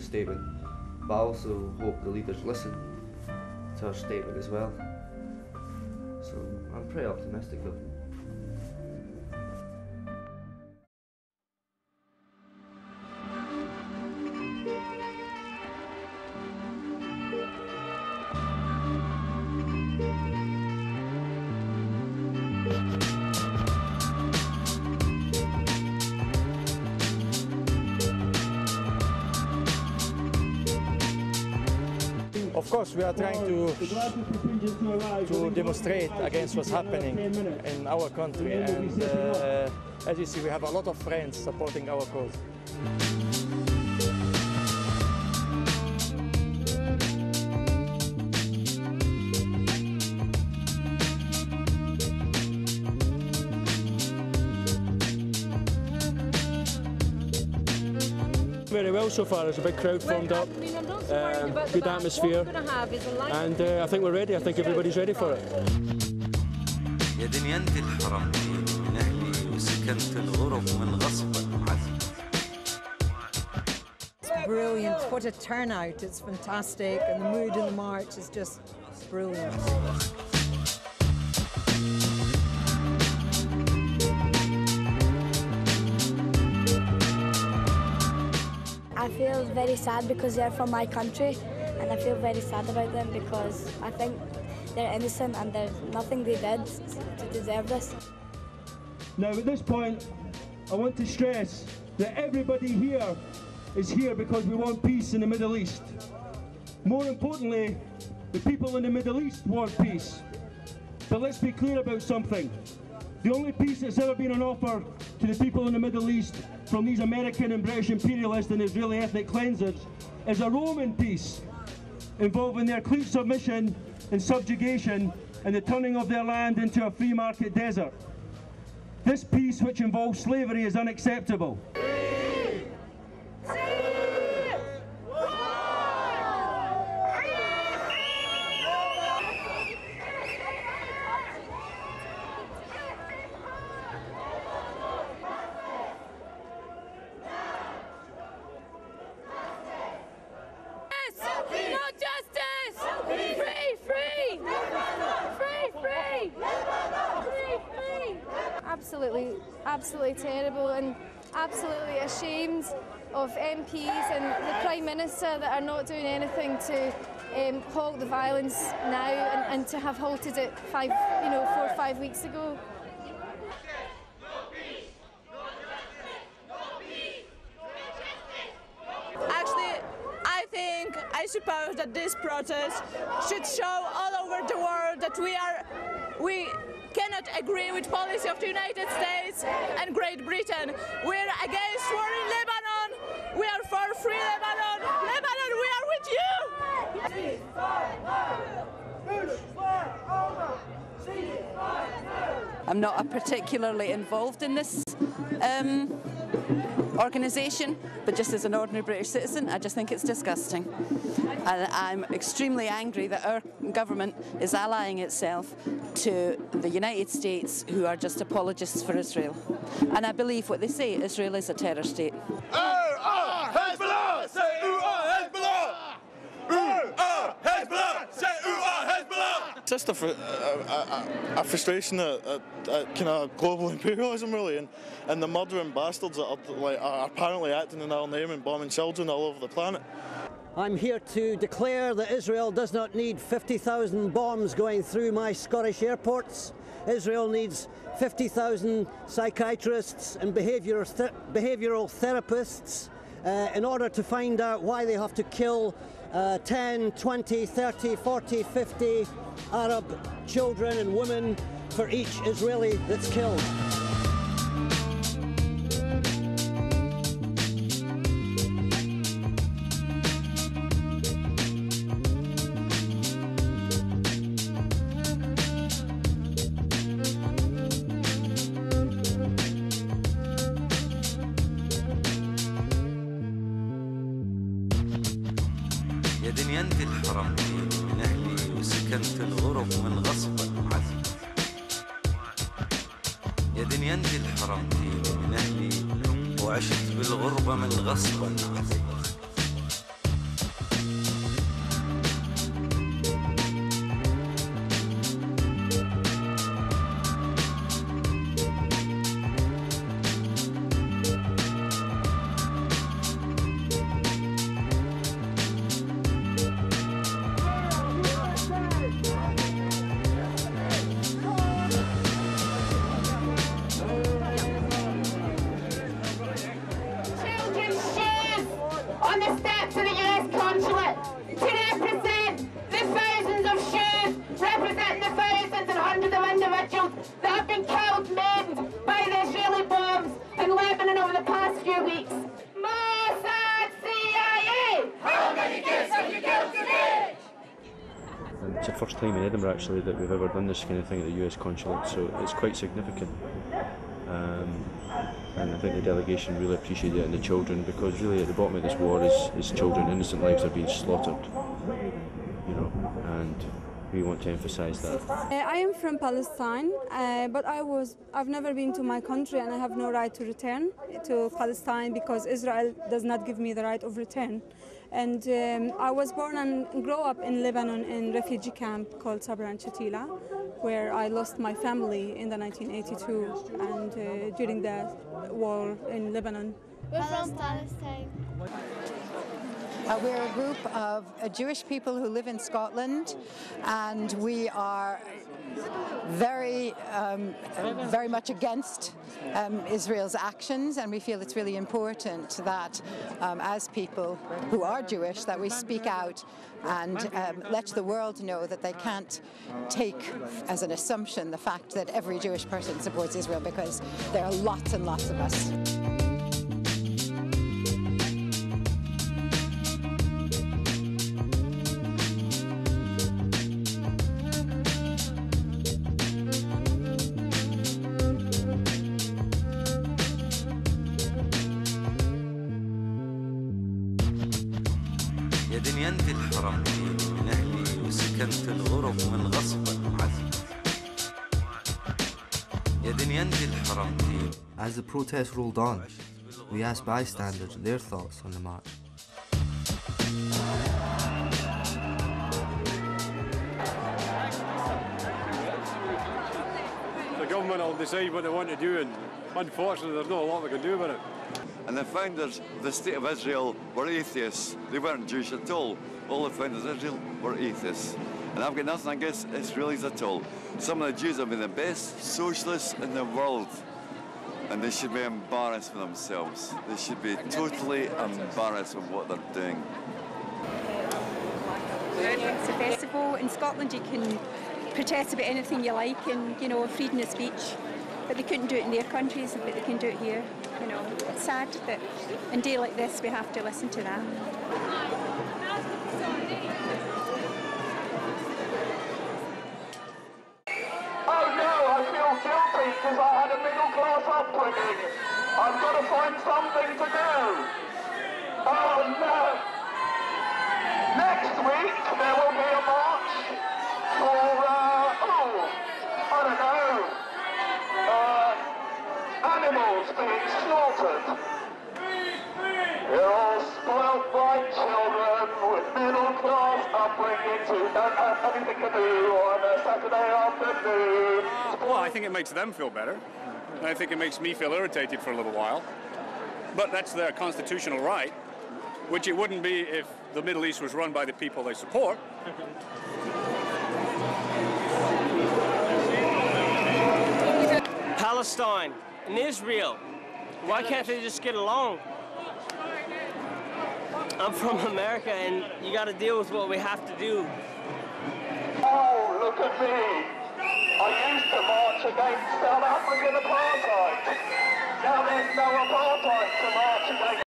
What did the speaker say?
statement, but I also hope the leaders listen to our statement as well. So I'm pretty optimistic of course, we are trying to, to demonstrate against what's happening in our country. And uh, as you see, we have a lot of friends supporting our cause. Very well so far. There's a big crowd formed up, um, good atmosphere, and uh, I think we're ready. I think everybody's ready for it. يا دنيا انت اللي حرمتيني من اهلي وسكنت الغرب من غصب عزم brilliant. What a turnout. It's fantastic. And the mood in the march is just brilliant. I feel very sad because they're from my country, and I feel very sad about them because I think they're innocent and there's nothing they did to deserve this. Now, at this point, I want to stress that everybody here is here because we want peace in the Middle East. More importantly, the people in the Middle East want peace. But let's be clear about something. The only peace that's ever been on offer to the people in the Middle East from these American and British imperialist and Israeli ethnic cleansers is a Roman peace involving their complete submission and subjugation and the turning of their land into a free market desert. This peace, which involves slavery, is unacceptable. No justice! Free, free! Free, free! Free, free! Absolutely, terrible and absolutely ashamed of MPs and the Prime Minister that are not doing anything to um, halt the violence now and, and to have halted it five, you know, four or five weeks ago. Actually, I think, I suppose that this protest should show all over the world that we are, we cannot agree with policy of the United States and Great Britain. We're against war in Lebanon. We are for free Lebanon. Lebanon, we are with you. I'm not particularly involved in this um, organisation, but just as an ordinary British citizen, I just think it's disgusting. And I'm extremely angry that our government is allying itself to the United States, who are just apologists for Israel. And I believe what they say Israel is a terror state. Just a, fr- a, a, a frustration at, at, at kind of global imperialism, really, and, and the murdering bastards that are, like, are apparently acting in our name and bombing children all over the planet. I'm here to declare that Israel does not need 50,000 bombs going through my Scottish airports. Israel needs 50,000 psychiatrists and behaviour th- behavioural therapists uh, in order to find out why they have to kill uh, 10, 20, 30, 40, 50 Arab children and women for each Israeli that's killed. يا دنيا انت اللي حرمتيني من أهلي وسكنت الغرب من غصب عزم يا دنيا انت اللي حرمتيني من أهلي وعشت بالغربة من غصب عزم it's the first time in Edinburgh actually that we've ever done this kind of thing at the US consulate, so it's quite significant. Um, and I think the delegation really appreciated it and the children because really at the bottom of this war is, is children, innocent lives are being slaughtered, you know, and we want to emphasise that. Uh, I am from Palestine, uh, but I was I've never been to my country and I have no right to return to Palestine because Israel does not give me the right of return. And um, I was born and grew up in Lebanon in refugee camp called Sabra and Shatila, where I lost my family in the 1982 and uh, during the war in Lebanon. We're from Palestine. Uh, we're a group of uh, Jewish people who live in Scotland, and we are very, um, very much against um, Israel's actions, and we feel it's really important that, um, as people who are Jewish, that we speak out and um, let the world know that they can't take as an assumption the fact that every Jewish person supports Israel, because there are lots and lots of us. يا دنيا انت اللي حرمتيني من اهلي وسكنت الغرب من غصب عزم يا دنيا انت اللي حرمتيني As the protest rolled on, we asked bystanders their thoughts on the march. The government will decide what they want to do, and unfortunately, there's not a lot we can do about it. And the founders of the State of Israel were atheists. They weren't Jewish at all. All the founders of Israel were atheists. And I've got nothing against Israelis at all. Some of the Jews have been the best socialists in the world. And they should be embarrassed for themselves. They should be totally embarrassed with what they're doing. It's a festival. In Scotland, you can protest about anything you like and, you know, freedom of speech. But they couldn't do it in their countries, but they can do it here. You know, it's sad that in a day like this we have to listen to that. Oh no, I feel guilty because I had a middle class upbringing. I've got to find something to do. Oh no. Next week there will be a march for, uh, oh, I don't know, uh, animals being slaughtered. You're all spoiled bright children with middle class upbringings who don't have anything to do on a Saturday afternoon. Well, I think it makes them feel better. And I think it makes me feel irritated for a little while. But that's their constitutional right, which it wouldn't be if the Middle East was run by the people they support. Palestine and Israel. Why can't they just get along? I'm from America and you got to deal with what we have to do. Oh, look at me. I used to march against South African apartheid. Now there's no apartheid